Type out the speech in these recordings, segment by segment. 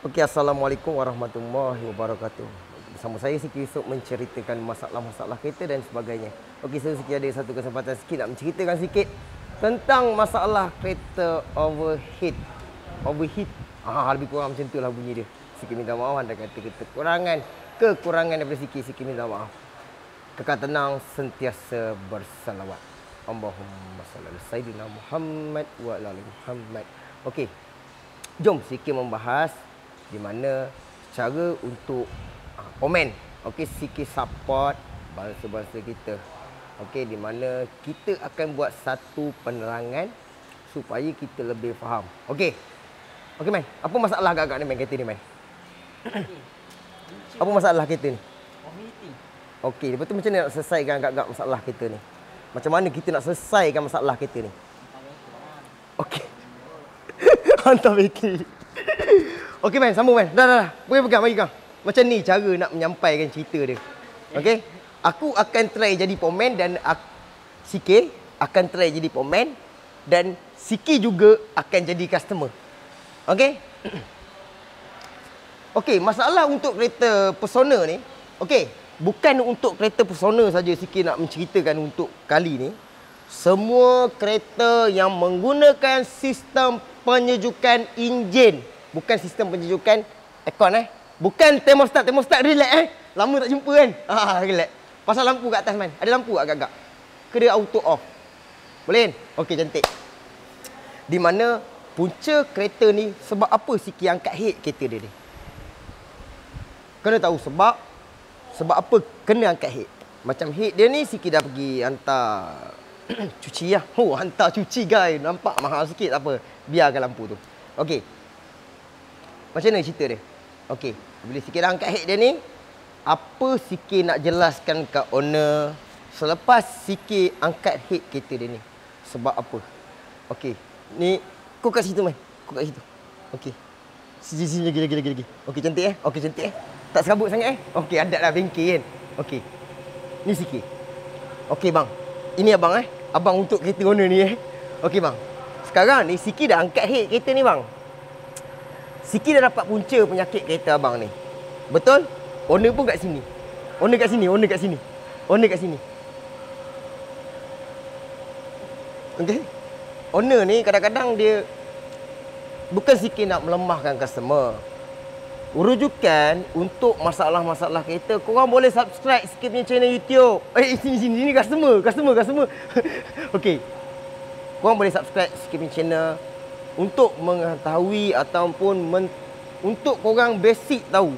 Okey, Assalamualaikum warahmatullahi wabarakatuh. Bersama saya Siki Yusof menceritakan masalah-masalah kereta dan sebagainya. Okey, saya Siki ada satu kesempatan sikit nak menceritakan sikit tentang masalah kereta overheat. Overheat. Ah, lebih kurang macam tu lah bunyi dia. Siki minta maaf anda kata kekurangan. Kekurangan daripada Siki, Siki minta maaf. Kekal tenang sentiasa bersalawat. Allahumma salli ala Sayyidina Muhammad wa ala Muhammad. Okey. Jom Siki membahas di mana cara untuk uh, komen okey sikit support bangsa-bangsa kita. Okey di mana kita akan buat satu penerangan supaya kita lebih faham. Okey. Okey man apa masalah agak-agak ni man kereta ni man apa masalah kereta ni? Okey lepas tu macam mana nak selesaikan agak-agak masalah kereta ni? Macam mana kita nak selesaikan masalah kereta ni? Okey. Hantar beki Okey man, sambung man. Dah dah dah. Boleh pegang bagi kau. Macam ni cara nak menyampaikan cerita dia. Okey. Aku akan try jadi pomen dan aku, Siki akan try jadi pomen dan Siki juga akan jadi customer. Okey? Okey, masalah untuk kereta Persona ni, okey, bukan untuk kereta Persona saja Siki nak menceritakan untuk kali ni. Semua kereta yang menggunakan sistem penyejukan enjin bukan sistem penjejukan aircon eh. Bukan termostat, termostat relax eh. Lama tak jumpa kan? Ah, relax. Pasal lampu kat atas man. Ada lampu agak-agak. Ke dia auto off? Boleh kan? Okey, cantik. Di mana punca kereta ni sebab apa Siki angkat head kereta dia ni? Kena tahu sebab sebab apa kena angkat head. Macam head dia ni Siki dah pergi hantar cuci lah. Oh, hantar cuci guys. Nampak mahal sikit tak apa. Biarkan lampu tu. Okey. Macam mana cerita dia? Okey, bila sikit angkat head dia ni, apa sikit nak jelaskan kat owner selepas sikit angkat head kereta dia ni? Sebab apa? Okey, ni kau kat situ mai. Kau kat situ. Okey. Sini sini lagi lagi lagi lagi. Okey cantik eh? Okey cantik eh? Tak serabut sangat eh? Okey ada lah bengkel kan. Okey. Ni sikit. Okey bang. Ini abang eh. Abang untuk kereta owner ni eh. Okey bang. Sekarang ni sikit dah angkat head kereta ni bang. Siki dah dapat punca penyakit kereta abang ni. Betul? Owner pun kat sini. Owner kat sini, owner kat sini. Owner kat sini. Okey. Owner ni kadang-kadang dia bukan Siki nak melemahkan customer. Rujukan untuk masalah-masalah kereta, korang boleh subscribe Siki punya channel YouTube. Eh, sini sini sini customer, customer, customer. Okey. Korang boleh subscribe Siki punya channel untuk mengetahui ataupun men, untuk korang basic tahu.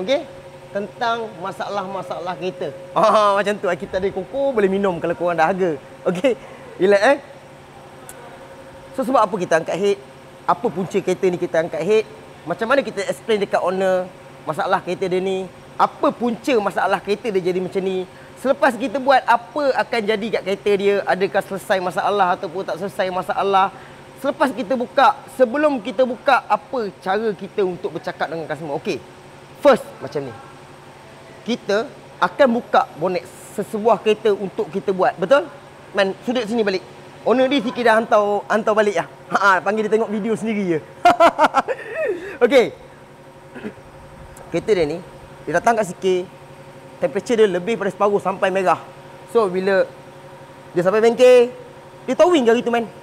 Okey? Tentang masalah-masalah kereta. Ah macam tu kita ada koko boleh minum kalau korang dah harga. Okey? Relax eh. So sebab apa kita angkat head? Apa punca kereta ni kita angkat head? Macam mana kita explain dekat owner masalah kereta dia ni? Apa punca masalah kereta dia jadi macam ni? Selepas kita buat apa akan jadi kat kereta dia? Adakah selesai masalah ataupun tak selesai masalah? Selepas kita buka, sebelum kita buka, apa cara kita untuk bercakap dengan customer? Okey, first macam ni. Kita akan buka bonet sesebuah kereta untuk kita buat. Betul? Man, sudut sini balik. Owner dia sikit dah hantar, hantar balik lah. Ha, panggil dia tengok video sendiri je. Okey. Kereta dia ni, dia datang kat sikit. Temperature dia lebih pada separuh sampai merah. So, bila dia sampai bengkel, dia towing ke gitu, man.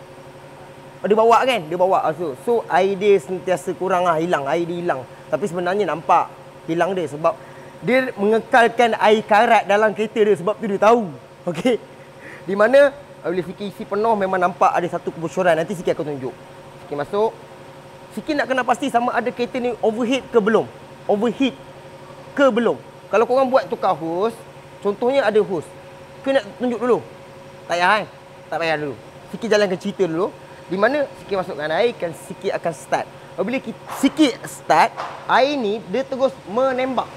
Dia bawa kan? Dia bawa so, so air dia sentiasa kurang lah, hilang, air dia hilang. Tapi sebenarnya nampak hilang dia sebab dia mengekalkan air karat dalam kereta dia sebab tu dia tahu. Okey. Di mana bila Siki isi penuh memang nampak ada satu kebocoran. Nanti Siki akan tunjuk. Siki masuk. Siki nak kena pasti sama ada kereta ni overheat ke belum. Overheat ke belum. Kalau korang buat tukar hose, contohnya ada hose. Kena tunjuk dulu. Tak payah kan? Tak payah dulu. Siki jalankan cerita dulu. Di mana sikit masukkan air kan sikit akan start. Apabila sikit start, air ni dia terus menembak.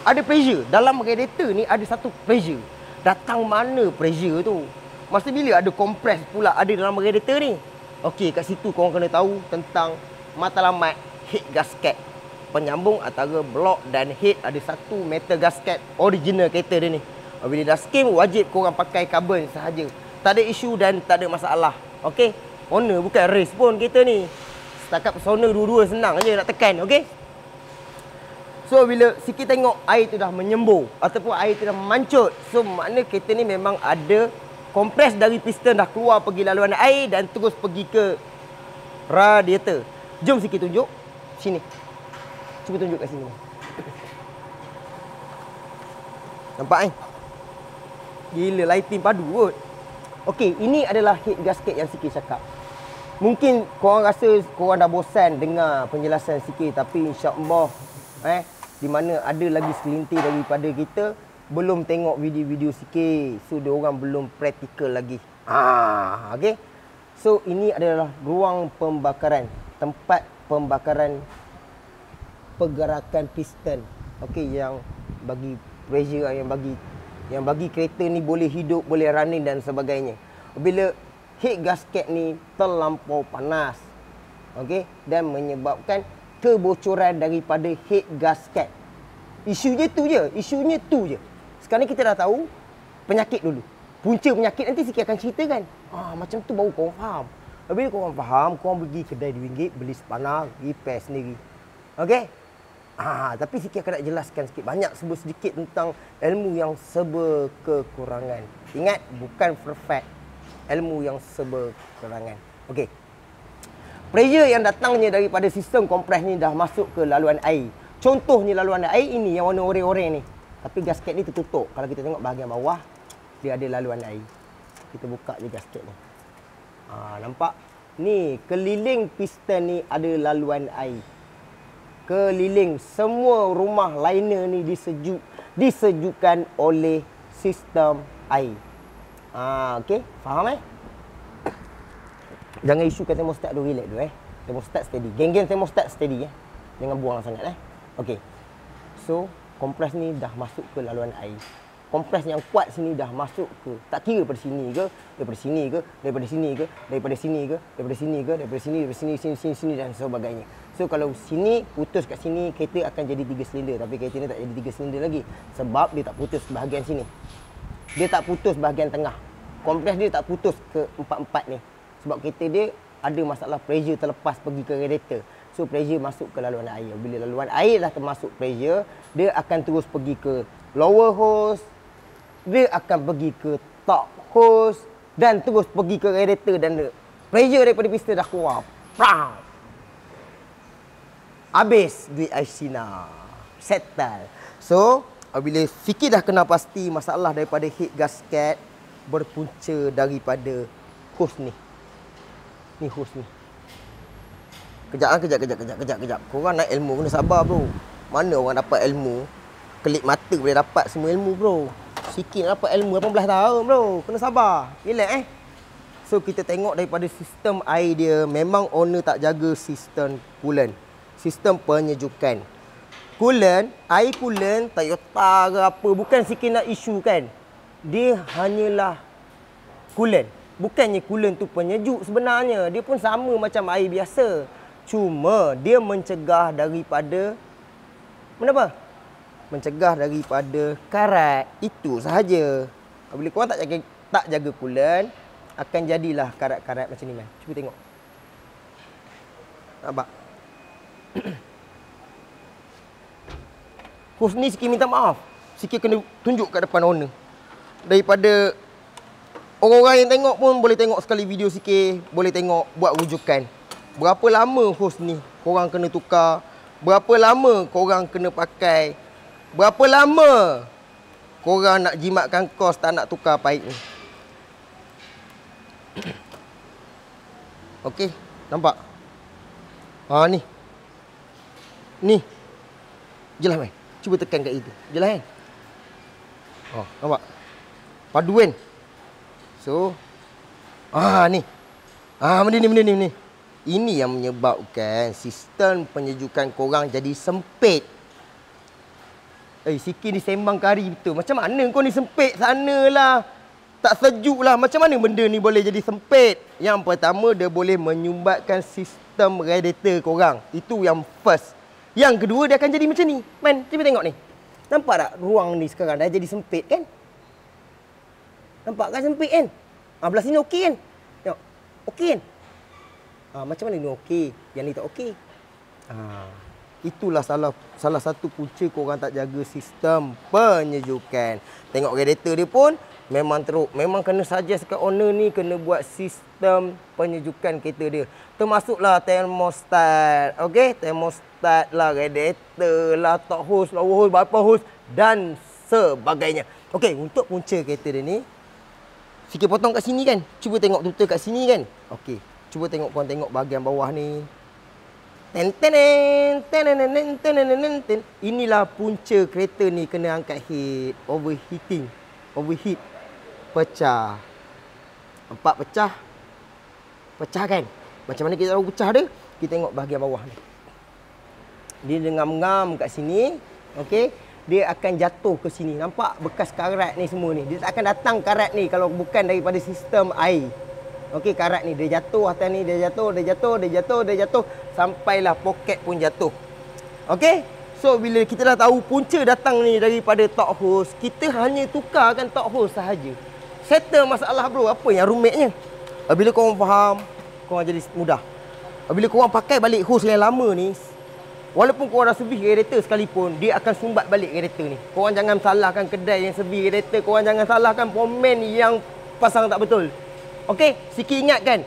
Ada pressure. Dalam radiator ni ada satu pressure. Datang mana pressure tu? Masa bila ada compress pula ada dalam radiator ni? Okey, kat situ korang kena tahu tentang matlamat head gasket. Penyambung antara blok dan head ada satu metal gasket original kereta dia ni. Bila dah skim, wajib korang pakai carbon sahaja. Tak ada isu dan tak ada masalah. Okey? Owner bukan race pun kereta ni. Setakat persona dua-dua senang je nak tekan, okey? So bila sikit tengok air tu dah menyembur ataupun air tu dah mancut. So makna kereta ni memang ada kompres dari piston dah keluar pergi laluan air dan terus pergi ke radiator. Jom sikit tunjuk. Sini. Cuba tunjuk kat sini. Nampak eh? Gila lighting padu kot. Okey, ini adalah head gasket yang sikit cakap. Mungkin korang rasa korang dah bosan dengar penjelasan sikit tapi insya-Allah eh di mana ada lagi segelintir daripada kita belum tengok video-video sikit. So dia orang belum praktikal lagi. Ah, okey. So ini adalah ruang pembakaran, tempat pembakaran pergerakan piston. Okey yang bagi pressure yang bagi yang bagi kereta ni boleh hidup, boleh running dan sebagainya. Bila head gasket ni terlampau panas. Okey, dan menyebabkan kebocoran daripada head gasket. Isunya tu je, isunya tu je. Sekarang kita dah tahu penyakit dulu. Punca penyakit nanti sikit akan ceritakan. Ah, macam tu baru kau faham. Bila kau faham, kau pergi kedai RM2 beli sepanar, repair sendiri. Okey? Ha, tapi sikit akan nak jelaskan sikit. Banyak sebut sedikit tentang ilmu yang serba kekurangan. Ingat, bukan perfect. Ilmu yang serba kekurangan. Okey. Pressure yang datangnya daripada sistem kompres ni dah masuk ke laluan air. Contohnya laluan air ini yang warna oranye-oranye ni. Tapi gasket ni tertutup. Kalau kita tengok bahagian bawah, dia ada laluan air. Kita buka je gasket ni. Ha, nampak? Ni, keliling piston ni ada laluan air keliling semua rumah liner ni disejuk disejukkan oleh sistem air. Ah, okey, faham eh? Jangan isu kata termostat tu relax tu eh. Termostat steady. Geng-geng termostat steady eh. Jangan buang sangat eh. Okey. So, kompres ni dah masuk ke laluan air kompres yang kuat sini dah masuk ke tak kira daripada sini ke daripada sini ke daripada sini ke daripada sini ke daripada sini ke daripada sini daripada sini sini sini, sini dan sebagainya so kalau sini putus kat sini kereta akan jadi tiga silinder tapi kereta ni tak jadi tiga silinder lagi sebab dia tak putus bahagian sini dia tak putus bahagian tengah kompres dia tak putus ke empat-empat ni sebab kereta dia ada masalah pressure terlepas pergi ke radiator So pressure masuk ke laluan air. Bila laluan air dah termasuk pressure, dia akan terus pergi ke lower hose, dia akan pergi ke top hose dan terus pergi ke radiator dan pressure daripada piston dah keluar. Prang. Habis duit Aishina. Settle. So, bila fikir dah kena pasti masalah daripada heat gasket berpunca daripada hose ni. Ni hose ni. Kejap ah, kejap, kejap, kejap, kejap, kejap. Korang nak ilmu, kena sabar bro. Mana orang dapat ilmu? Kelip mata boleh dapat semua ilmu bro sikit dapat ilmu 18 tahun bro. Kena sabar. Relax eh. So kita tengok daripada sistem air dia memang owner tak jaga sistem coolant. Sistem penyejukan. Coolant, air coolant, Toyota ke apa, bukan sikit nak isu kan. Dia hanyalah coolant. Bukannya coolant tu penyejuk sebenarnya. Dia pun sama macam air biasa. Cuma dia mencegah daripada Kenapa? mencegah daripada karat itu sahaja. Bila kau tak jaga tak jaga kulen akan jadilah karat-karat macam ni man. Cuba tengok. Nampak? ni sikit minta maaf. Sikit kena tunjuk kat depan owner. Daripada orang-orang yang tengok pun boleh tengok sekali video sikit. Boleh tengok buat rujukan. Berapa lama host ni korang kena tukar. Berapa lama korang kena pakai Berapa lama korang nak jimatkan kos tak nak tukar paip ni? Okey, nampak? Ha ni. Ni. Jelas mai. Cuba tekan kat itu. Jelas kan? Oh, nampak? Paduan. So, ah ni. Ah benda ni benda ni ni. Ini yang menyebabkan sistem penyejukan korang jadi sempit. Eh, Siki ni sembang kari betul. Macam mana kau ni sempit sana lah. Tak sejuk lah. Macam mana benda ni boleh jadi sempit? Yang pertama, dia boleh menyumbatkan sistem radiator korang. Itu yang first. Yang kedua, dia akan jadi macam ni. Man, cuba tengok ni. Nampak tak ruang ni sekarang dah jadi sempit kan? Nampak kan sempit kan? Ah, belah sini okey kan? Tengok. Okey kan? Ah, macam mana ni okey? Yang ni tak okey. Ah. Itulah salah salah satu punca korang tak jaga sistem penyejukan. Tengok radiator dia pun memang teruk. Memang kena suggest kat owner ni kena buat sistem penyejukan kereta dia. Termasuklah thermostat. Okey, thermostat lah, radiator lah, top hose, lower hose, bumper hose dan sebagainya. Okey, untuk punca kereta dia ni sikit potong kat sini kan. Cuba tengok betul kat sini kan. Okey, cuba tengok korang tengok bahagian bawah ni. Ten ten ten ten ten ten Inilah punca kereta ni kena angkat heat, overheating, overheat, pecah. Empat pecah. Pecah kan? Macam mana kita tahu pecah dia? Kita tengok bahagian bawah ni. Dia ngam-ngam kat sini. Okey dia akan jatuh ke sini. Nampak bekas karat ni semua ni. Dia tak akan datang karat ni kalau bukan daripada sistem air. Okey, karat ni dia jatuh atas ni, dia jatuh, dia jatuh, dia jatuh, dia jatuh sampailah poket pun jatuh. Okey? So bila kita dah tahu punca datang ni daripada top hose, kita hanya tukarkan top hose sahaja. Settle masalah bro, apa yang rumitnya? Bila kau faham, kau jadi mudah. Bila kau pakai balik hose yang lama ni, Walaupun korang dah servis radiator sekalipun, dia akan sumbat balik radiator ni. Korang jangan salahkan kedai yang servis radiator. Korang jangan salahkan pomen yang pasang tak betul. Okey, sikit ingat kan.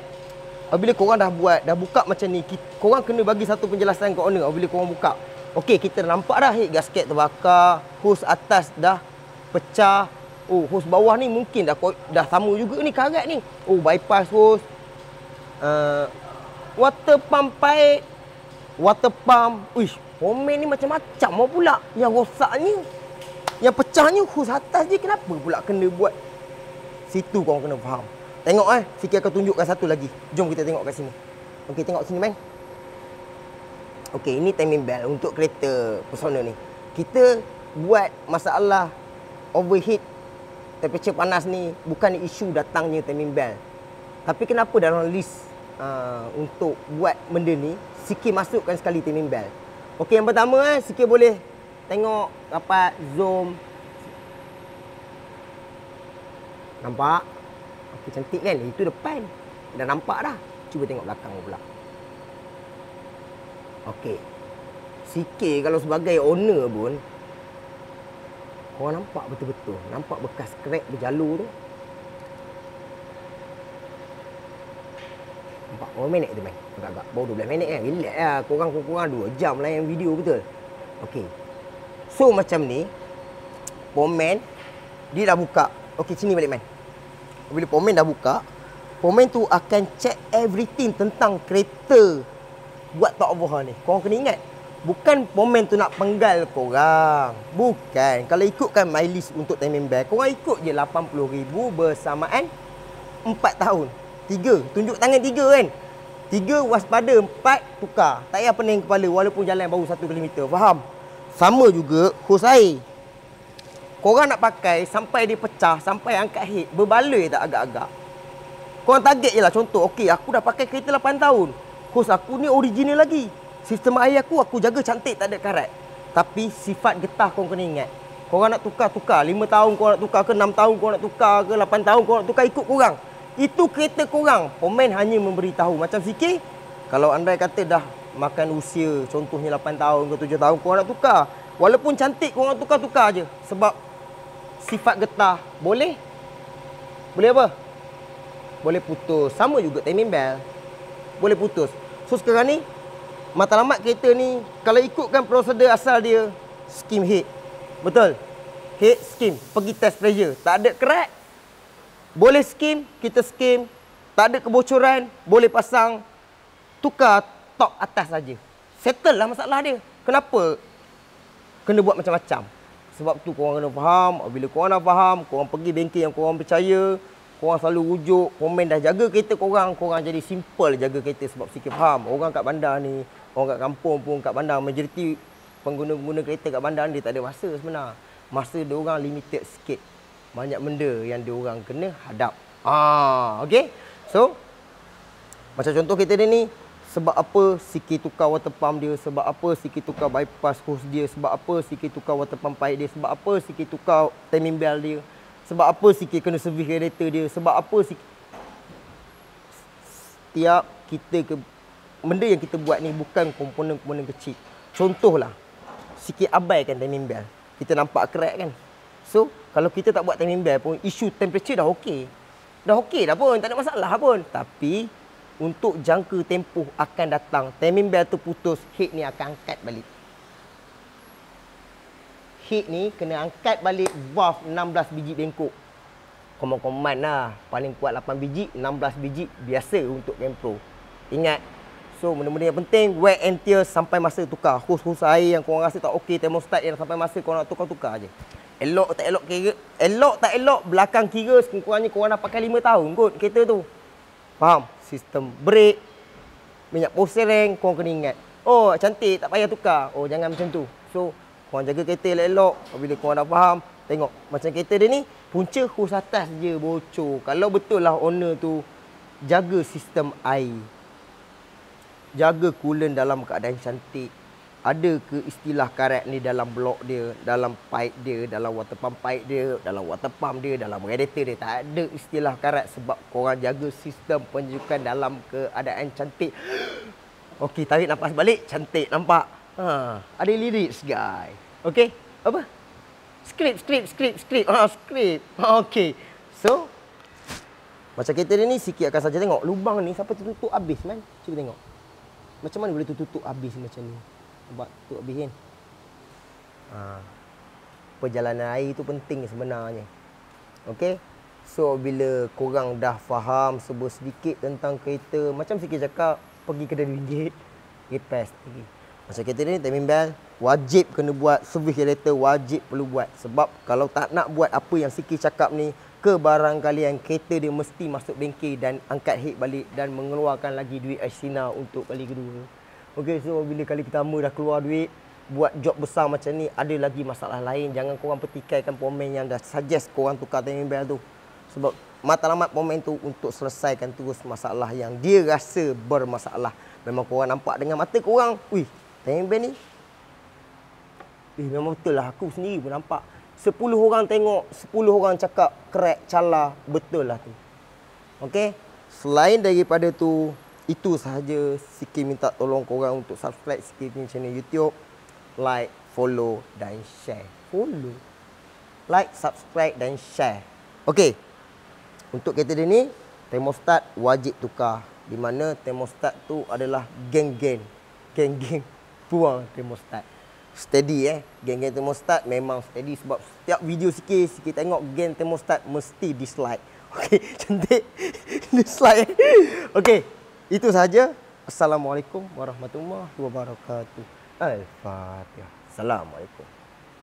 Bila korang dah buat, dah buka macam ni, korang kena bagi satu penjelasan ke owner bila korang buka. Okey, kita nampak dah head gasket terbakar, hose atas dah pecah. Oh, hose bawah ni mungkin dah dah sama juga ni karat ni. Oh, bypass hose. Uh, water pump pipe water pump. Uish, komen ni macam-macam mau pula. Yang rosaknya, yang pecahnya hose atas je kenapa pula kena buat? Situ kau kena faham. Tengok eh, sikit akan tunjukkan satu lagi. Jom kita tengok kat sini. Okey, tengok sini man. Okey, ini timing bell untuk kereta personal ni. Kita buat masalah overheat temperature panas ni bukan isu datangnya timing bell. Tapi kenapa dalam list uh, untuk buat benda ni Sikit masukkan sekali timing bell. Okey, yang pertama eh, Sikit boleh tengok dapat zoom. Nampak? Okey, cantik kan? Itu depan. Dah nampak dah. Cuba tengok belakang pula. Okey. Sikit kalau sebagai owner pun, korang nampak betul-betul. Nampak bekas crack berjalur tu. Nampak berapa minit tu main? Agak-agak baru 12 minit kan. Relax lah. Kurang-kurang 2 jam lah yang video betul. Okey. So macam ni. Pomen. Dia dah buka. Okey sini balik main. Bila pomen dah buka. Pomen tu akan check everything tentang kereta. Buat top over ni. Korang kena ingat. Bukan pomen tu nak penggal korang. Bukan. Kalau ikutkan my list untuk timing bag. Korang ikut je RM80,000 bersamaan 4 tahun. Tiga. Tunjuk tangan tiga kan. Tiga waspada, empat tukar. Tak payah pening kepala walaupun jalan baru satu kilometer. Faham? Sama juga hos air. Korang nak pakai sampai dia pecah, sampai angkat head. Berbaloi tak agak-agak? Korang target je lah contoh. Okey, aku dah pakai kereta 8 tahun. Hos aku ni original lagi. Sistem air aku, aku jaga cantik tak ada karat. Tapi sifat getah korang kena ingat. Korang nak tukar-tukar. 5 tahun korang nak tukar ke 6 tahun korang nak tukar ke 8 tahun korang nak tukar ikut korang. Itu kereta korang. Pemain hanya memberitahu. Macam fikir, kalau anda kata dah makan usia, contohnya 8 tahun ke 7 tahun, korang nak tukar. Walaupun cantik, korang tukar-tukar je. Sebab sifat getah. Boleh? Boleh apa? Boleh putus. Sama juga timing bell. Boleh putus. So sekarang ni, matlamat kereta ni, kalau ikutkan prosedur asal dia, skim head. Betul? Head skim. Pergi test pressure. Tak ada crack, boleh skim, kita skim. Tak ada kebocoran, boleh pasang. Tukar top atas saja. Settle lah masalah dia. Kenapa? Kena buat macam-macam. Sebab tu korang kena faham. Bila korang dah faham, korang pergi bengkel yang korang percaya. Korang selalu rujuk, komen dah jaga kereta korang. Korang jadi simple jaga kereta sebab sikit faham. Orang kat bandar ni, orang kat kampung pun kat bandar. Majoriti pengguna-pengguna kereta kat bandar ni, dia tak ada masa sebenarnya. Masa dia orang limited sikit banyak benda yang dia orang kena hadap. Ah, okey. So macam contoh kita ni sebab apa sikit tukar water pump dia, sebab apa sikit tukar bypass hose dia, sebab apa sikit tukar water pump pipe dia, sebab apa sikit tukar timing bell dia, sebab apa sikit kena service radiator dia, sebab apa sikit setiap kita ke benda yang kita buat ni bukan komponen-komponen kecil. contohlah sikit abaikan timing belt. Kita nampak crack kan. So, kalau kita tak buat timing belt pun isu temperature dah okey. Dah okey dah pun, tak ada masalah pun. Tapi untuk jangka tempoh akan datang, timing belt tu putus, head ni akan angkat balik. Head ni kena angkat balik valve 16 biji bengkok. Komen-komen lah. Paling kuat 8 biji, 16 biji biasa untuk game pro. Ingat, So benda-benda yang penting Wet and tear sampai masa tukar Hose-hose air yang korang rasa tak okey Thermostat yang sampai masa korang nak tukar-tukar je Elok tak elok kira Elok tak elok Belakang kira sekurang-kurangnya korang dah pakai 5 tahun kot kereta tu. Faham? Sistem brake Minyak posereng korang kena ingat. Oh cantik tak payah tukar. Oh jangan macam tu. So korang jaga kereta elok-elok. Bila korang dah faham Tengok macam kereta dia ni Punca hose atas je bocor. Kalau betul lah owner tu Jaga sistem air. Jaga coolant dalam keadaan cantik. Ada ke istilah karet ni dalam blok dia, dalam pipe dia, dalam water pump pipe dia, dalam water pump dia, dalam radiator dia. Tak ada istilah karet sebab korang jaga sistem penjukan dalam keadaan cantik. Okey, tarik nafas balik. Cantik, nampak? Ha, ada lyrics, guys. Okey, apa? Script, script, script, script. Ha, script. Ha, Okey. So, macam kereta dia ni sikit akan saja tengok. Lubang ni sampai tutup habis, man. Cuba tengok. Macam mana boleh tutup habis macam ni? Nampak tutup habis kan? Ha. Perjalanan air tu penting sebenarnya. Okey? So bila korang dah faham sebuah sedikit tentang kereta, macam sikit cakap pergi kedai ringgit, repair lagi. Macam kereta ni timing bell wajib kena buat service kereta wajib perlu buat sebab kalau tak nak buat apa yang sikit cakap ni ke kalian kereta dia mesti masuk bengkel dan angkat head balik dan mengeluarkan lagi duit Ashina untuk kali kedua. Okey, so bila kali pertama dah keluar duit buat job besar macam ni ada lagi masalah lain. Jangan korang petikaikan pomen yang dah suggest korang tukar timing belt tu. Sebab matlamat pomen tu untuk selesaikan terus masalah yang dia rasa bermasalah. Memang korang nampak dengan mata korang, wih, timing belt ni Eh memang betul lah aku sendiri pun nampak Sepuluh orang tengok, sepuluh orang cakap crack, cala, betul lah tu. Okey? Selain daripada tu, itu sahaja Sikit minta tolong korang untuk subscribe sikit ni channel YouTube. Like, follow dan share. Follow. Like, subscribe dan share. Okey. Untuk kereta dia ni, thermostat wajib tukar. Di mana thermostat tu adalah geng-geng. Geng-geng buang thermostat steady eh. Geng-geng thermostat memang steady sebab setiap video sikit sikit tengok geng thermostat mesti dislike. Okey, cantik. dislike. Eh? Okey, itu saja. Assalamualaikum warahmatullahi wabarakatuh. Al-Fatihah. Assalamualaikum.